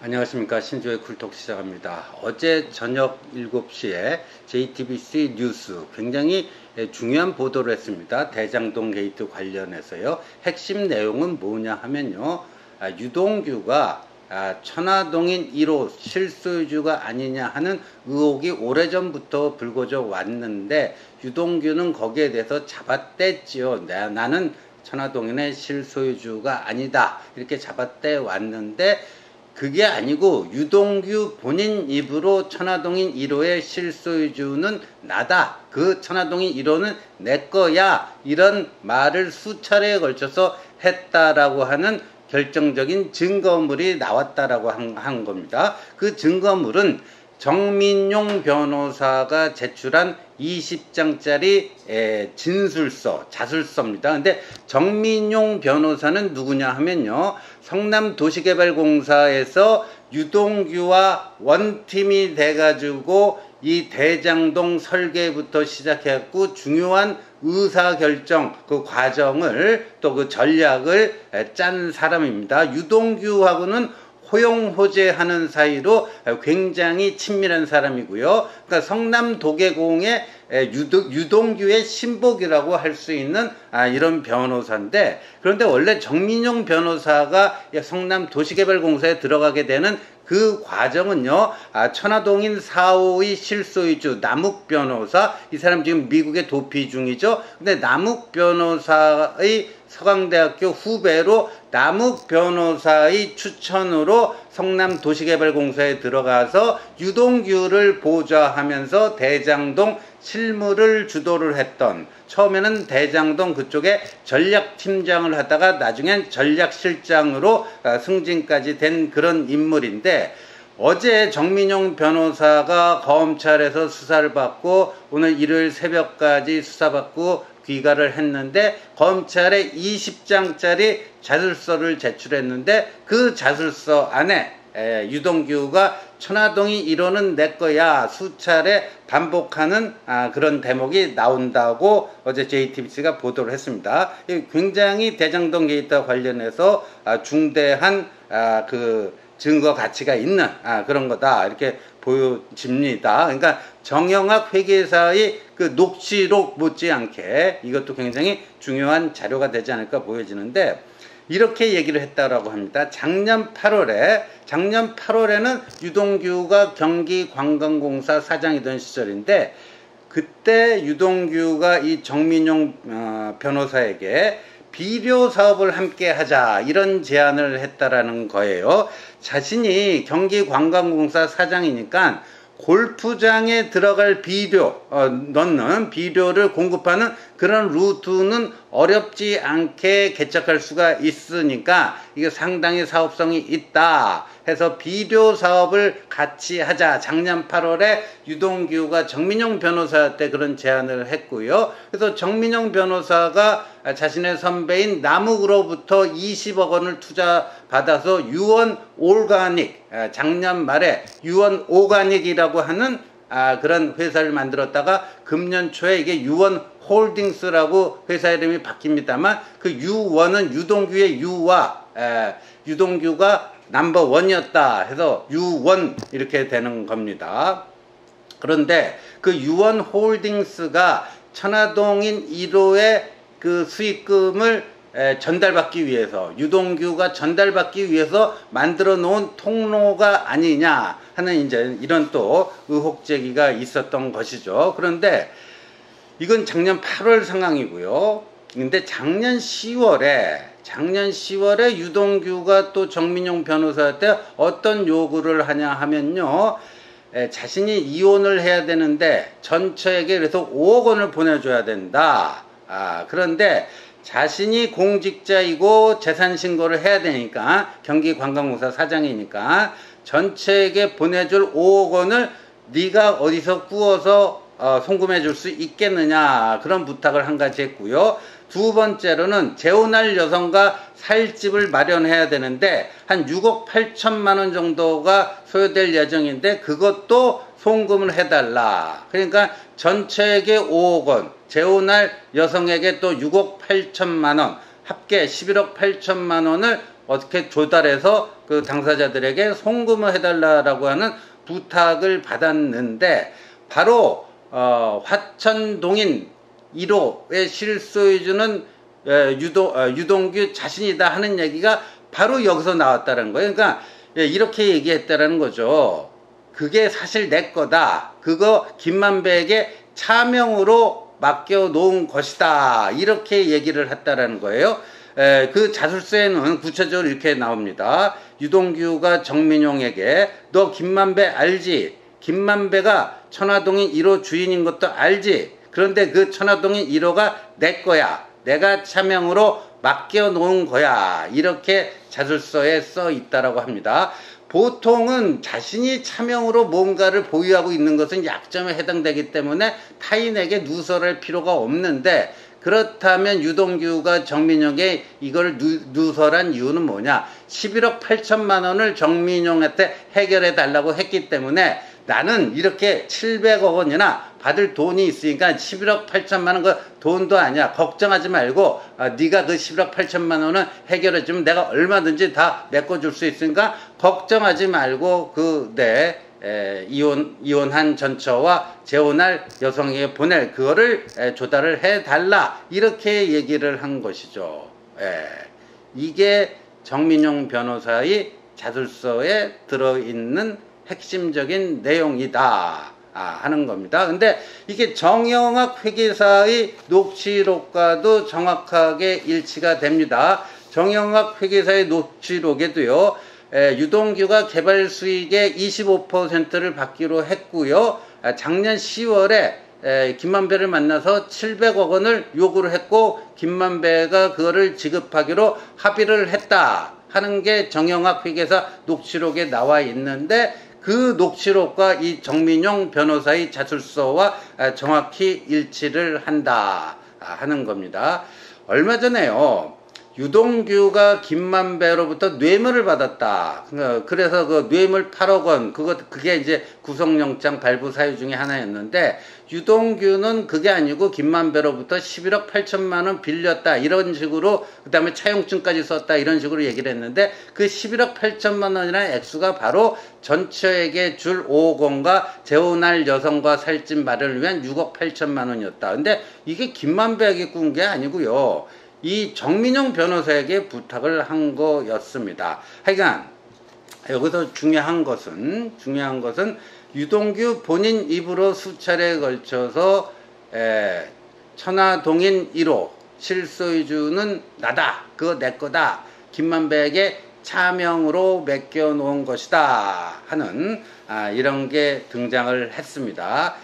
안녕하십니까 신지호의 쿨톡 시작합니다. 어제 저녁 7시에 JTBC 뉴스 굉장히 중요한 보도를 했습니다. 대장동 게이트 관련해서요. 핵심 내용은 뭐냐 하면요. 아, 유동규가 아, 천화동인 1호 실소유주가 아니냐 하는 의혹이 오래전부터 불거져 왔는데 유동규는 거기에 대해서 잡아뗐지요. 나는 천화동인의 실소유주가 아니다. 이렇게 잡아떼 왔는데 그게 아니고 유동규 본인 입으로 천화동인 1호의 실소유주는 나다. 그 천화동인 1호는 내 거야. 이런 말을 수차례에 걸쳐서 했다라고 하는 결정적인 증거물이 나왔다라고 한, 한 겁니다. 그 증거물은 정민용 변호사가 제출한 20장짜리 진술서, 자술서입니다. 근데 정민용 변호사는 누구냐 하면요. 성남도시개발공사에서 유동규와 원팀이 돼가지고 이 대장동 설계부터 시작해갖고 중요한 의사결정 그 과정을 또 그 전략을 짠 사람입니다. 유동규하고는 호용호재하는 사이로 굉장히 친밀한 사람이고요. 그러니까 성남 도계공의 유동규의 신복이라고 할 수 있는 아, 이런 변호사인데 그런데 원래 정민용 변호사가 성남 도시개발공사에 들어가게 되는 그 과정은요, 아, 천화동인 4호의 실소유주 남욱 변호사, 이 사람 지금 미국에 도피 중이죠. 근데 남욱 변호사의 서강대학교 후배로 남욱 변호사의 추천으로 성남 도시개발공사에 들어가서 유동규를 보좌하면서 대장동 실무를 주도를 했던 처음에는 대장동 그쪽에 전략팀장을 하다가 나중엔 전략실장으로 아, 승진까지 된 그런 인물인데 어제 정민용 변호사가 검찰에서 수사를 받고 오늘 일요일 새벽까지 수사받고 귀가를 했는데 검찰에 20장짜리 자술서를 제출했는데 그 자술서 안에 유동규가 천화동이 이론은 내 거야 수차례 반복하는 아, 그런 대목이 나온다고 어제 JTBC가 보도를 했습니다. 굉장히 대장동 게이트와 관련해서 아, 중대한 아, 그 증거 가치가 있는 아, 그런 거다 이렇게 보여집니다. 그러니까 정영학 회계사의 그 녹취록 못지않게 이것도 굉장히 중요한 자료가 되지 않을까 보여지는데 이렇게 얘기를 했다라고 합니다. 작년 8월에 작년 8월에는 유동규가 경기관광공사 사장이던 시절인데 그때 유동규가 이 정민용 어, 변호사에게 비료 사업을 함께 하자 이런 제안을 했다라는 거예요. 자신이 경기관광공사 사장이니까 골프장에 들어갈 비료 어, 넣는 비료를 공급하는 그런 루트는 어렵지 않게 개척할 수가 있으니까 이게 상당히 사업성이 있다 해서 비료 사업을 같이 하자. 작년 8월에 유동규가 정민용 변호사한테 그런 제안을 했고요. 그래서 정민용 변호사가 자신의 선배인 남욱으로부터 20억 원을 투자 받아서 유원 오가닉 아, 작년 말에 유원 오가닉이라고 하는 아, 그런 회사를 만들었다가 금년 초에 이게 유원 홀딩스라고 회사 이름이 바뀝니다만 그 유원은 유동규의 유와 에, 유동규가 number one이었다 해서 유원 이렇게 되는 겁니다. 그런데 그 유원 홀딩스가 천화동인 1호의 그 수익금을 전달받기 위해서 유동규가 전달받기 위해서 만들어 놓은 통로가 아니냐 하는 이제 이런 또 의혹 제기가 있었던 것이죠. 그런데 이건 작년 8월 상황이고요. 근데 작년 10월에 작년 10월에 유동규가 또 정민용 변호사한테 어떤 요구를 하냐 하면요. 에, 자신이 이혼을 해야 되는데 전처에게 그래서 5억 원을 보내줘야 된다. 아, 그런데 자신이 공직자이고 재산 신고를 해야 되니까 경기관광공사 사장이니까 전체에게 보내줄 5억 원을 네가 어디서 구워서 어, 송금해 줄 수 있겠느냐 그런 부탁을 한 가지 했고요. 두 번째로는 재혼할 여성과 살 집을 마련해야 되는데 한 6억 8천만 원 정도가 소요될 예정인데 그것도 송금을 해달라. 그러니까 전체에게 5억 원, 재혼할 여성에게 또 6억 8천만 원, 합계 11억 8천만 원을 어떻게 조달해서 그 당사자들에게 송금을 해달라라고 하는 부탁을 받았는데 바로 어, 화천동인 1호의 실소유주는 유도, 어, 유동규 자신이다 하는 얘기가 바로 여기서 나왔다는 거예요. 그러니까 예, 이렇게 얘기했다라는 거죠. 그게 사실 내 거다. 그거 김만배에게 차명으로 맡겨 놓은 것이다. 이렇게 얘기를 했다라는 거예요. 에, 그 자술서에는 구체적으로 이렇게 나옵니다. 유동규가 정민용에게 너 김만배 알지? 김만배가 천화동인 1호 주인인 것도 알지? 그런데 그 천화동인 1호가 내 거야. 내가 차명으로 맡겨 놓은 거야. 이렇게 자술서에 써 있다라고 합니다. 보통은 자신이 차명으로 뭔가를 보유하고 있는 것은 약점에 해당되기 때문에 타인에게 누설할 필요가 없는데 그렇다면 유동규가 정민용에 이걸 누, 설한 이유는 뭐냐? 11억 8천만 원을 정민용한테 해결해 달라고 했기 때문에 나는 이렇게 700억 원이나 받을 돈이 있으니까 11억 8천만 원 그 돈도 아니야. 걱정하지 말고 아, 네가 그 11억 8천만 원은 해결해 주면 내가 얼마든지 다 메꿔 줄 수 있으니까 걱정하지 말고 그내 이혼 이혼한 전처와 재혼할 여성에게 보낼 그거를 에, 조달을 해 달라 이렇게 얘기를 한 것이죠. 에, 이게 정민용 변호사의 자술서에 들어 있는 핵심적인 내용이다. 아, 하는 겁니다. 근데 이게 정영학 회계사의 녹취록과도 정확하게 일치가 됩니다. 정영학 회계사의 녹취록에도요, 에, 유동규가 개발 수익의 25%를 받기로 했고요. 아, 작년 10월에 에, 김만배를 만나서 700억 원을 요구를 했고 김만배가 그거를 지급하기로 합의를 했다 하는 게 정영학 회계사 녹취록에 나와 있는데 그 녹취록과 이 정민용 변호사의 자술서와 정확히 일치를 한다 하는 겁니다. 얼마 전에요. 유동규가 김만배로부터 뇌물을 받았다. 그래서 그 뇌물 8억 원, 그거, 그게 이제 구속영장 발부 사유 중에 하나였는데, 유동규는 그게 아니고 김만배로부터 11억 8천만 원 빌렸다. 이런 식으로, 그 다음에 차용증까지 썼다. 이런 식으로 얘기를 했는데, 그 11억 8천만 원이라는 액수가 바로 전처에게 줄 5억 원과 재혼할 여성과 살찐 말을 위한 6억 8천만 원이었다. 근데 이게 김만배에게 꾼 게 아니고요. 이 정민영 변호사에게 부탁을 한 거였습니다. 하여간 여기서 중요한 것은 중요한 것은 유동규 본인 입으로 수차례 걸쳐서 에, 천하동인 1호 실소유주는 나다. 그거 내 거다. 김만배에게 차명으로 맡겨놓은 것이다. 하는 아, 이런 게 등장을 했습니다.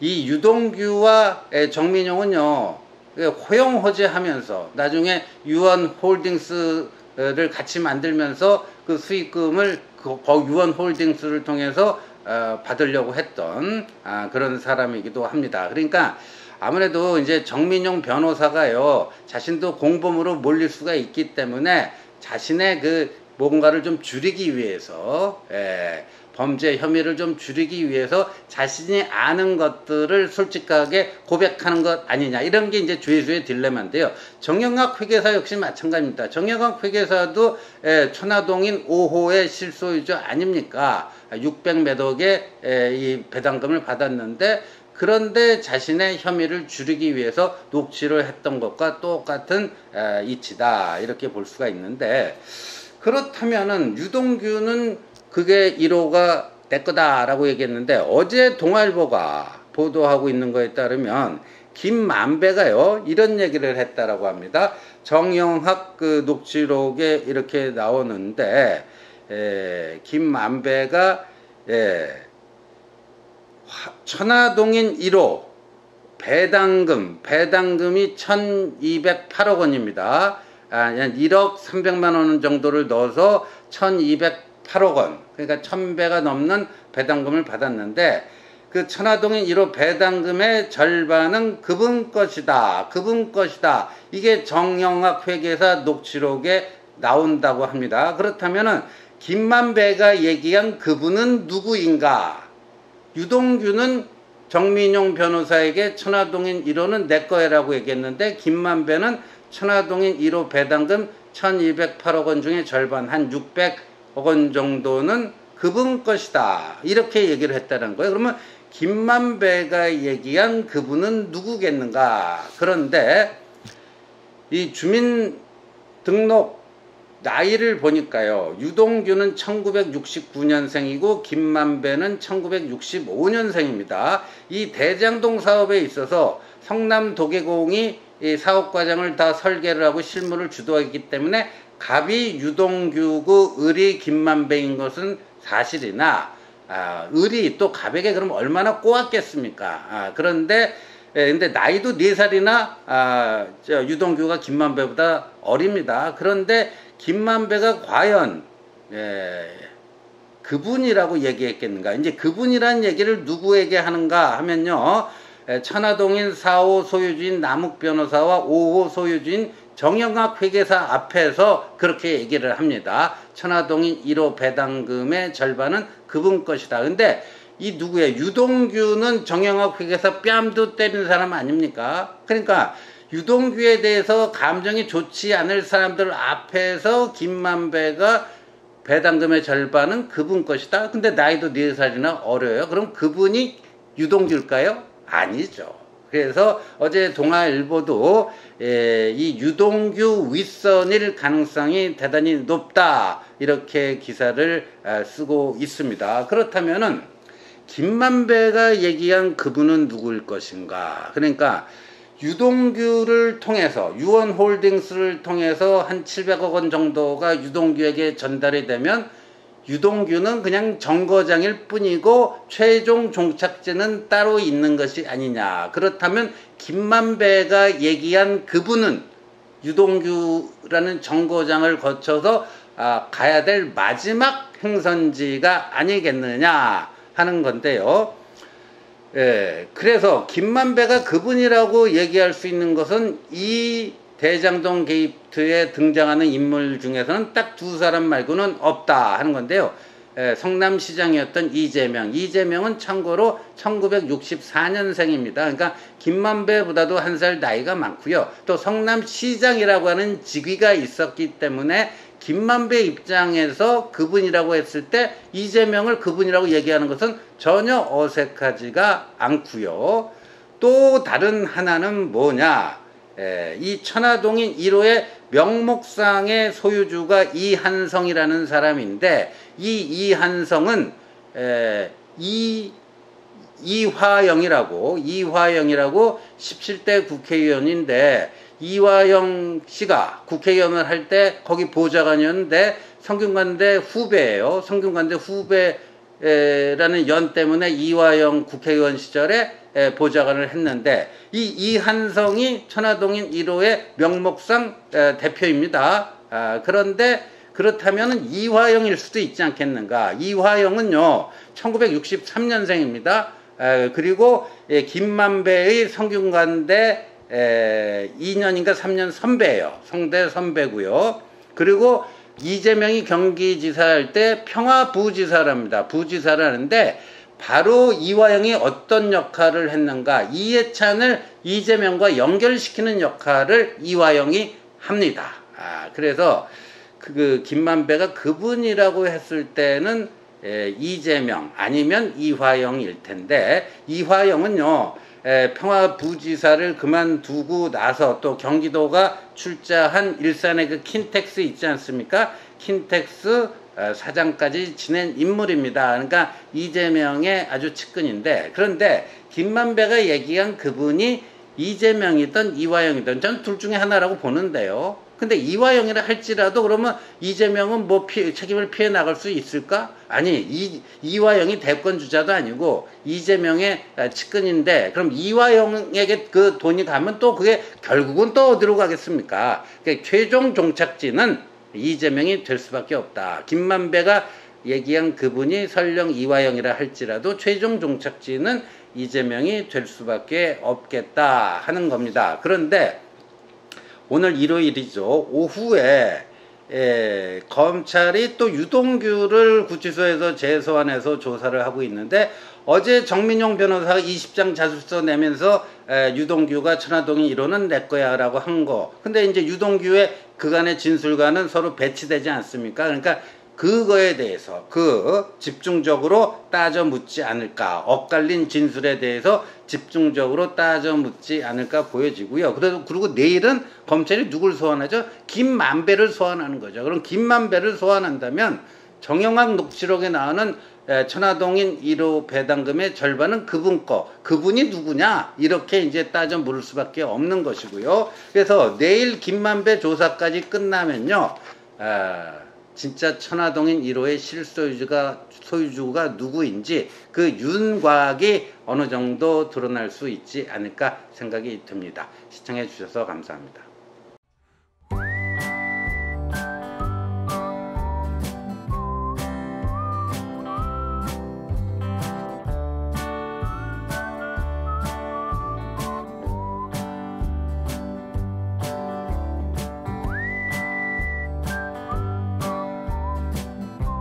이 유동규와 정민용은요, 호용호재하면서 나중에 유언 홀딩스를 같이 만들면서 그 수익금을 그 유언 홀딩스를 통해서 어, 받으려고 했던 아, 그런 사람이기도 합니다. 그러니까 아무래도 이제 정민용 변호사가요 자신도 공범으로 몰릴 수가 있기 때문에 자신의 그 뭔가를 좀 줄이기 위해서 예, 범죄 혐의를 좀 줄이기 위해서 자신이 아는 것들을 솔직하게 고백하는 것 아니냐 이런 게 이제 죄수의 딜레마인데요. 정영학 회계사 역시 마찬가지입니다. 정영학 회계사도 에, 천화동인 5호의 실소유주 아닙니까? 600매덕의 이 배당금을 받았는데 그런데 자신의 혐의를 줄이기 위해서 녹취를 했던 것과 똑같은 이치다 이렇게 볼 수가 있는데 그렇다면은 유동규는 그게 1호가 내 거다라고 얘기했는데 어제 동아일보가 보도하고 있는 거에 따르면 김만배가요 이런 얘기를 했다라고 합니다. 정영학 그 녹취록에 이렇게 나오는데 에, 김만배가 에, 천화동인 1호 배당금 배당금이 1208억 원입니다. 아, 1억 300만 원 정도를 넣어서 1200 8억 원, 그러니까 1000배가 넘는 배당금을 받았는데 그 천화동인 1호 배당금의 절반은 그분 것이다. 그분 것이다. 이게 정영학 회계사 녹취록에 나온다고 합니다. 그렇다면은 김만배가 얘기한 그분은 누구인가? 유동규는 정민용 변호사에게 천화동인 1호는 내 거라고 얘기했는데 김만배는 천화동인 1호 배당금 1208억 원 중에 절반 한 600억 원 정도는 그분 것이다. 이렇게 얘기를 했다는 거예요. 그러면 김만배가 얘기한 그분은 누구겠는가? 그런데 이 주민 등록 나이를 보니까요. 유동규는 1969년생이고 김만배는 1965년생입니다. 이 대장동 사업에 있어서 성남 도계공이 이 사업 과정을 다 설계를 하고 실무를 주도하기 때문에 갑이 유동규고 을이 김만배인 것은 사실이나 아, 을이 또 갑에게 그럼 얼마나 꼬았겠습니까? 아, 그런데 예, 근데 나이도 4살이나 아, 유동규가 김만배보다 어립니다. 그런데 김만배가 과연 예, 그분이라고 얘기했겠는가? 이제 그분이란 얘기를 누구에게 하는가 하면요. 예, 천화동인 4호 소유주인 남욱 변호사와 5호 소유주인 정영학 회계사 앞에서 그렇게 얘기를 합니다. 천화동인 1호 배당금의 절반은 그분 것이다. 근데 이 누구야? 유동규는 정영학 회계사 뺨도 때리는 사람 아닙니까? 그러니까 유동규에 대해서 감정이 좋지 않을 사람들 앞에서 김만배가 배당금의 절반은 그분 것이다. 근데 나이도 4살이나 어려요. 그럼 그분이 유동규일까요? 아니죠. 그래서 어제 동아일보도 에, 이 유동규 윗선일 가능성이 대단히 높다 이렇게 기사를 아, 쓰고 있습니다. 그렇다면은 김만배가 얘기한 그분은 누구일 것인가? 그러니까 유동규를 통해서 유원홀딩스를 통해서 한 700억 원 정도가 유동규에게 전달이 되면 유동규는 그냥 정거장일 뿐이고 최종 종착지는 따로 있는 것이 아니냐. 그렇다면 김만배가 얘기한 그분은 유동규라는 정거장을 거쳐서 아, 가야 될 마지막 행선지가 아니겠느냐 하는 건데요. 예, 그래서 김만배가 그분이라고 얘기할 수 있는 것은 이 대장동 게이트에 등장하는 인물 중에서는 딱 두 사람 말고는 없다 하는 건데요. 예, 성남시장이었던 이재명. 이재명은 참고로 1964년생입니다. 그러니까 김만배보다도 한 살 나이가 많고요. 또 성남시장이라고 하는 직위가 있었기 때문에 김만배 입장에서 그분이라고 했을 때 이재명을 그분이라고 얘기하는 것은 전혀 어색하지가 않고요. 또 다른 하나는 뭐냐? 에, 이 천화동인 1호의 명목상의 소유주가 이한성이라는 사람인데 이 이한성은 에, 이 이화영이라고 이화영이라고 17대 국회의원인데 이화영 씨가 국회의원을 할 때 거기 보좌관이었는데 성균관대 후배예요. 성균관대 후배라는 연 때문에 이화영 국회의원 시절에 보좌관을 했는데 이 이한성이 천화동인 1호의 명목상 대표입니다. 아, 그런데 그렇다면 이화영일 수도 있지 않겠는가? 이화영은요 1963년생입니다. 그리고 예, 김만배의 성균관대 에, 2년인가 3년 선배예요. 성대 선배고요. 그리고 이재명이 경기지사 할 때 평화부지사랍니다. 부지사를 하는데 바로 이화영이 어떤 역할을 했는가 이해찬을 이재명과 연결시키는 역할을 이화영이 합니다. 아, 그래서 그, 그 김만배가 그분이라고 했을 때는 에, 이재명 아니면 이화영일 텐데 이화영은요 평화부지사를 그만두고 나서 또 경기도가 출자한 일산의 그 킨텍스 있지 않습니까? 킨텍스 어, 사장까지 지낸 인물입니다. 그러니까 이재명의 아주 측근인데 그런데 김만배가 얘기한 그분이 이재명이든 이화영이든 저는 둘 중에 하나라고 보는데요. 근데 이화영이라 할지라도 그러면 이재명은 뭐 피해, 책임을 피해 나갈 수 있을까? 아니, 이, 이화영이 대권 주자도 아니고 이재명의 측근인데 그럼 이화영에게 그 돈이 가면 또 그게 결국은 또 어디로 가겠습니까? 그러니까 최종 종착지는 이재명이 될 수밖에 없다. 김만배가 얘기한 그분이 설령 이화영이라 할지라도 최종 종착지는 이재명이 될 수밖에 없겠다 하는 겁니다. 그런데 오늘 일요일이죠. 오후에 에, 검찰이 또 유동규를 구치소에서 재소환해서 조사를 하고 있는데 어제 정민용 변호사가 20장 자술서 내면서 에, 유동규가 천화동인 1호는 내 거야라고 한 거. 근데 이제 유동규의 그간의 진술과는 서로 배치되지 않습니까? 그러니까 그거에 대해서 그 집중적으로 따져 묻지 않을까 엇갈린 진술에 대해서 집중적으로 따져 묻지 않을까 보여지고요. 그래도 그리고 내일은 검찰이 누굴 소환하죠? 김만배를 소환하는 거죠. 그럼 김만배를 소환한다면 정영학 녹취록에 나오는 천화동인 1호 배당금의 절반은 그분 거. 그분이 누구냐? 이렇게 이제 따져 물을 수밖에 없는 것이고요. 그래서 내일 김만배 조사까지 끝나면요. 아, 진짜 천화동인 1호의 실소유주가 소유주가 누구인지 그 윤곽이 어느 정도 드러날 수 있지 않을까 생각이 듭니다. 시청해 주셔서 감사합니다.